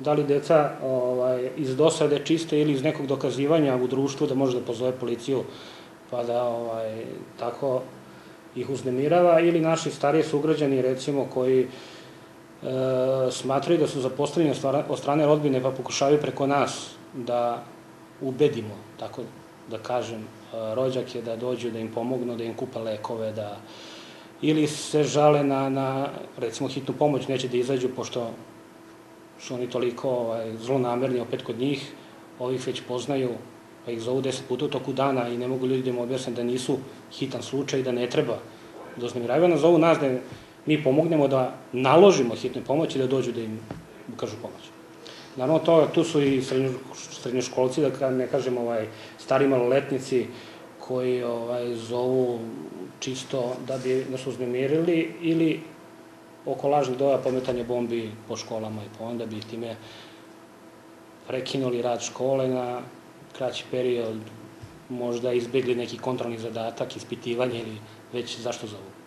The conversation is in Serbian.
da li deca ovaj, iz dosade čiste ili iz nekog dokazivanja u društvu da može da pozove policiju pa da ovaj, tako ih uznemirava ili naši stariji sugrađani recimo koji e, smatraju da su zapostavljeni od strane rodbine pa pokušavaju preko nas da ubedimo, tako da kažem, e, rođake da dođu, da im pomognu, da im kupa lekove, da ili se žale na, na recimo hitnu pomoć, neće da izađu pošto su oni toliko ovaj, zlonamerni opet kod njih, ovih već poznaju, pa ih zovu deset puta u toku dana i ne mogu ljudi da im objasne da nisu hitan slučaj, da ne treba da uznemiravaju. Nas zovu nas da mi pomognemo da naložimo hitnoj pomoći da dođu da im ukažu pomoć. Naravno, to, tu su i srednjoškolci, da ne kažem ovaj, stari maloletnici koji ovaj, zovu čisto da bi nas uznemirili ili oko lažnih doja pometanje bombi po školama i po onda bi time prekinuli rad škole na kraći period, možda izbegli neki kontrolni zadatak, ispitivanje ili već zašto zovu.